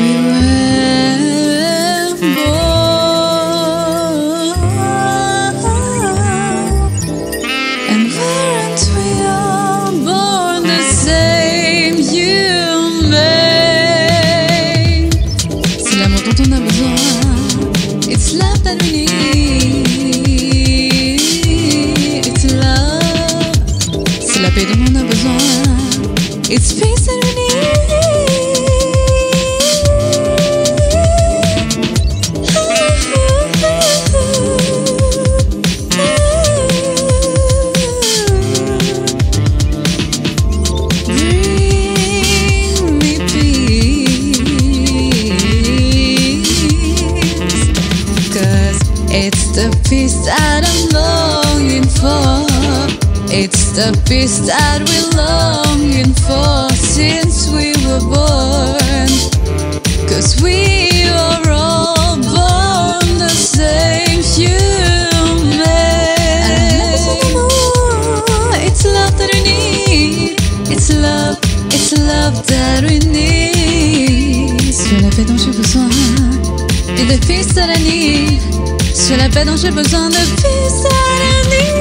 you Peace that I need. Sois la paix dont j'ai besoin. De peace that I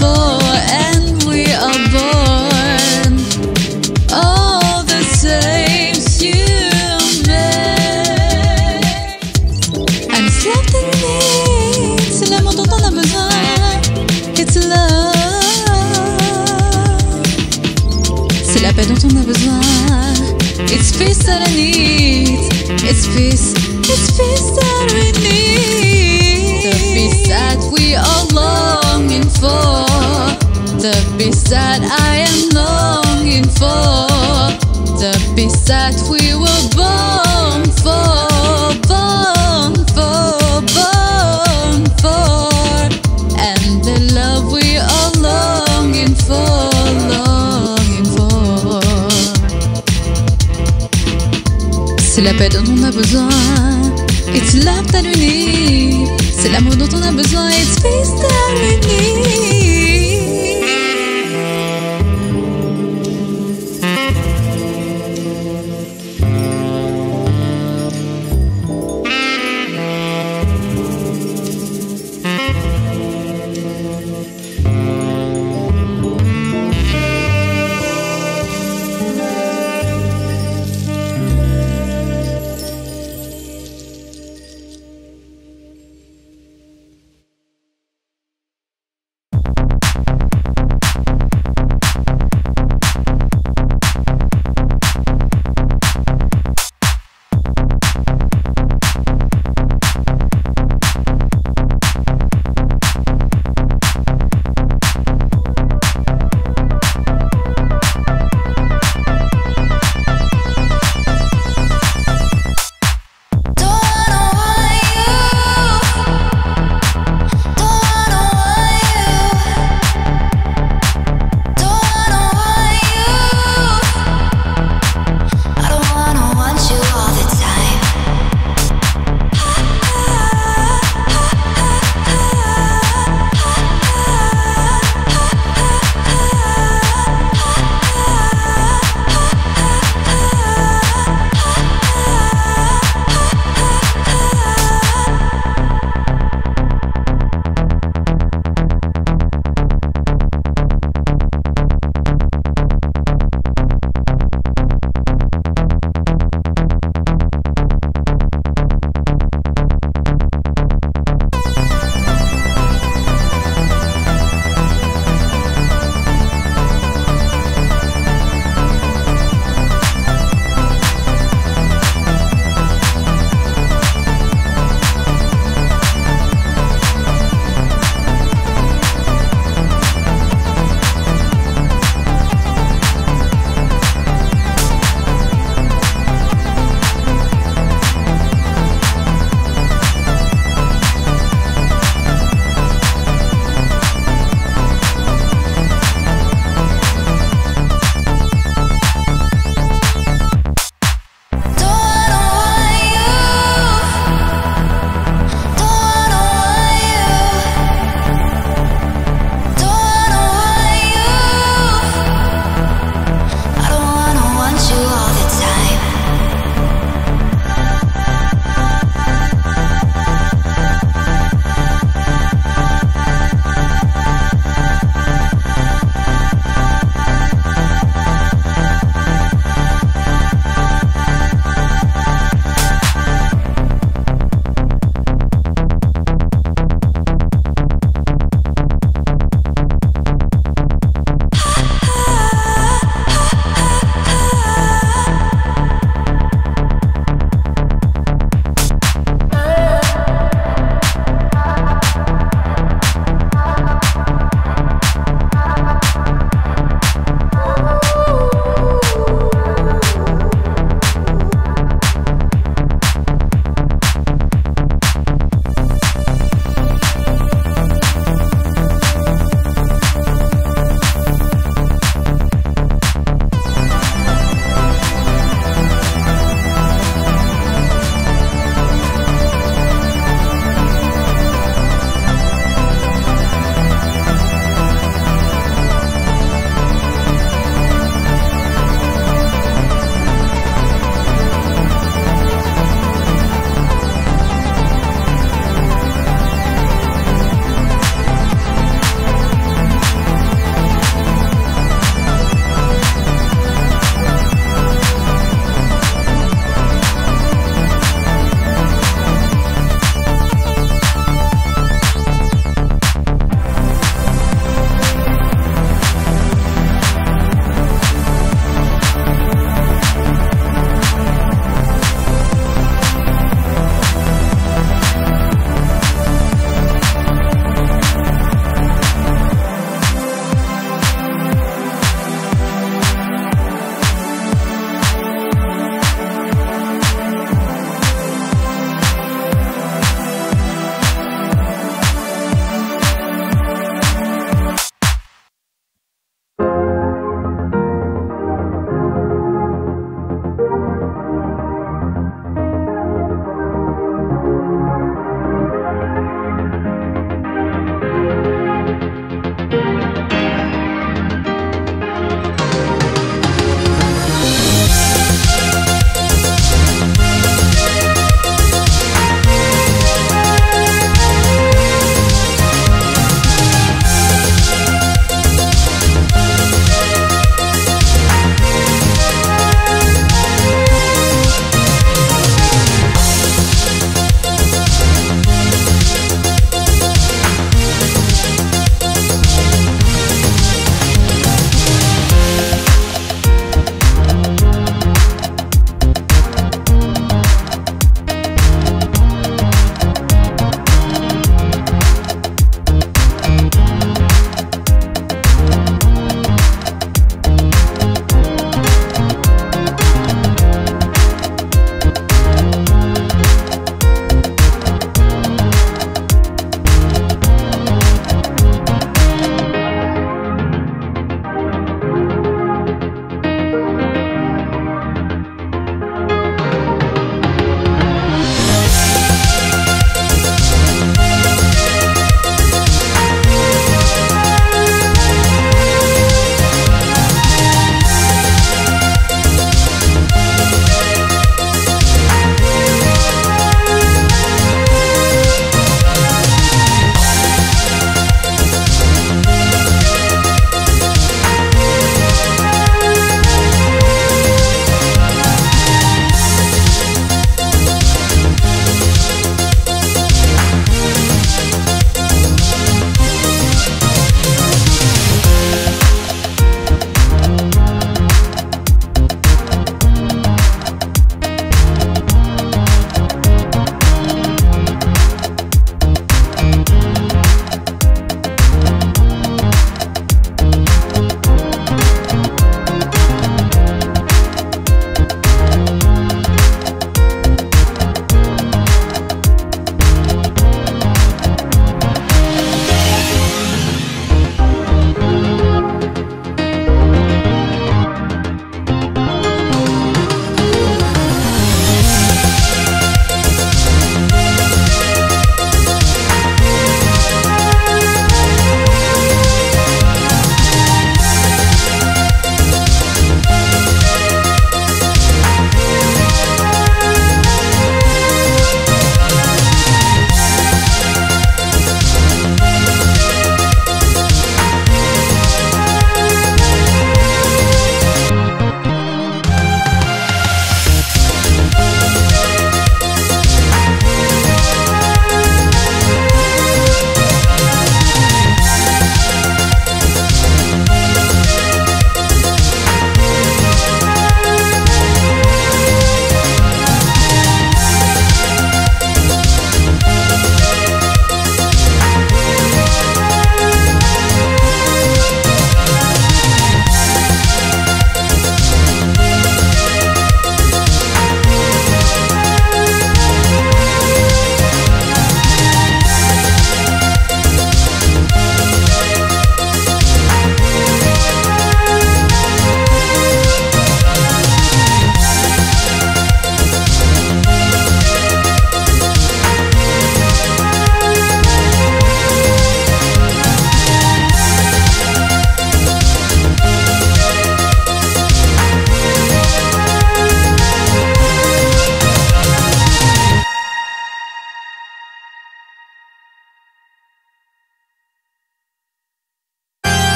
we're. And we are born all the same human. And it's love that we need. C'est l'amour dont on a besoin. It's love. C'est la paix dont on a besoin. It's peace that I need. It's peace. It's peace that we need. For. The peace that I am longing for. The peace that we were born for. Born for. Born for. And the love we are longing for. Longing for. C'est la paix dont on a besoin. It's love that we need. C'est l'amour dont on a besoin. That we need.